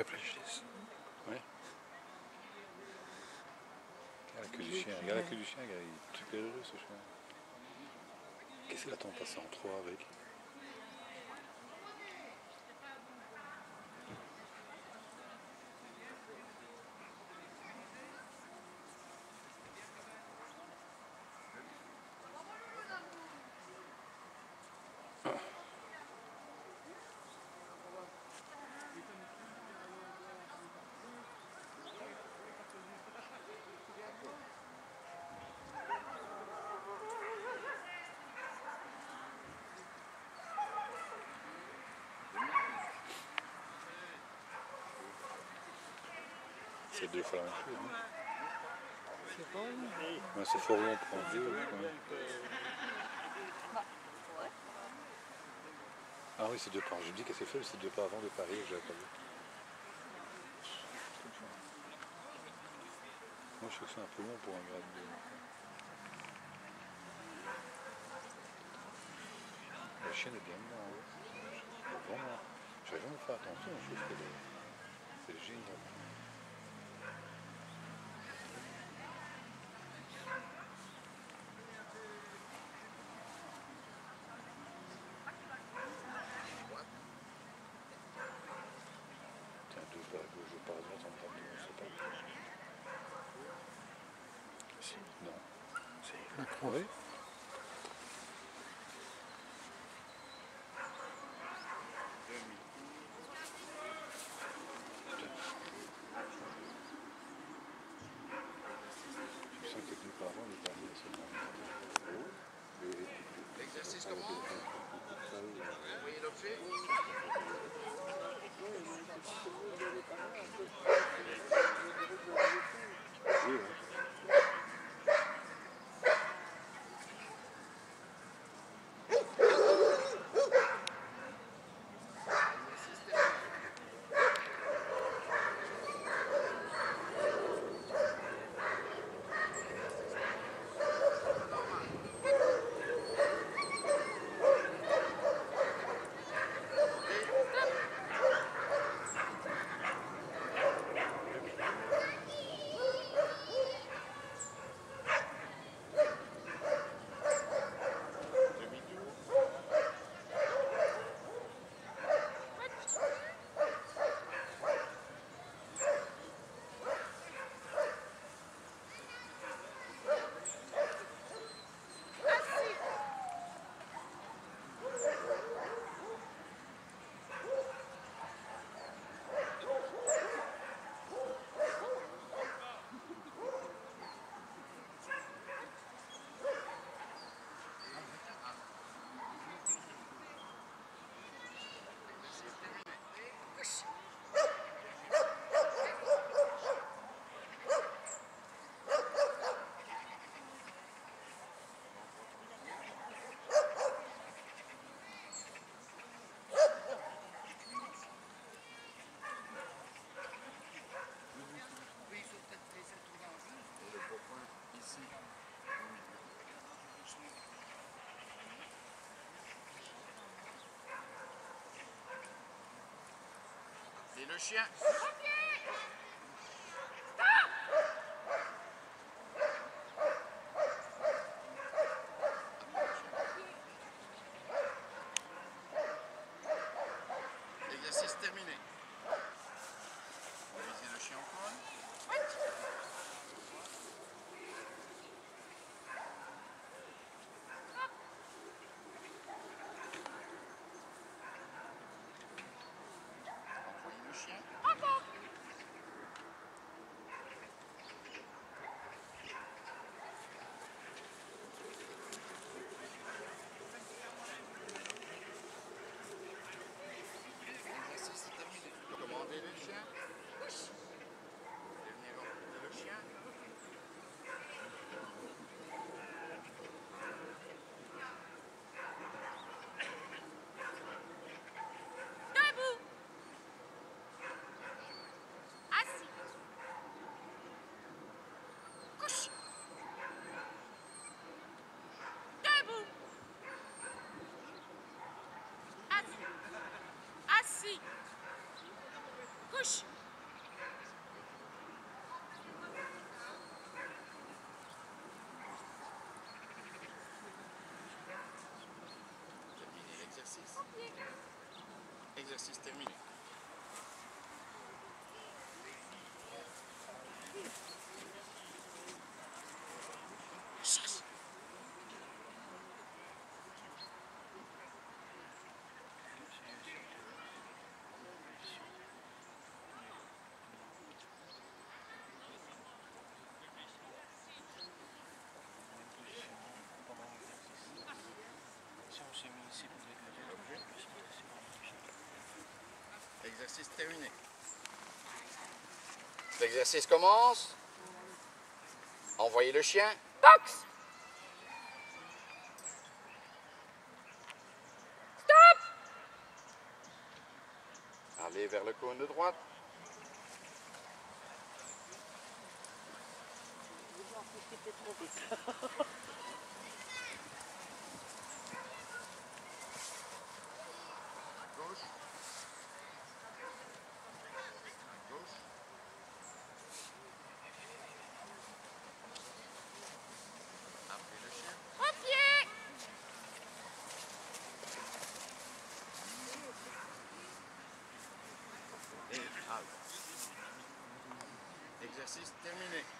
Qu'elle réfléchisse. Oui. Regarde la queue du chien, regarde la queue du chien, regarde, il est tout heureux ce chien. Qu'est-ce qu'il attend de passer en 3 avec? C'est deux fois la même chose. Hein. C'est pas lui. Ouais, c'est fort long pour un vieux. ouais. Ah oui, c'est deux pas. Je me dis qu'elle s'est fait, c'est deux pas avant, pas arrière, je l'avais pas vu. Moi, je trouve que c'est un peu long pour un grade de... La chienne est bien là, haut. Vraiment, j'avais jamais fait attention, je trouve que c'est génial. Tiens, deux pas à gauche, deux pas à droite, on prend deux, on sait pas. Si. Non. C'est Macron. Oui. Tu sens que deux pas avant, il seulement. L'exercice commence. Vous voyez l'objet le chien Exercice terminé. On va essayer le chien encore. Envoyez Exercice terminé. Terminé. L'exercice commence. Envoyez le chien. Box Allez vers le cône de droite. Exercice terminé.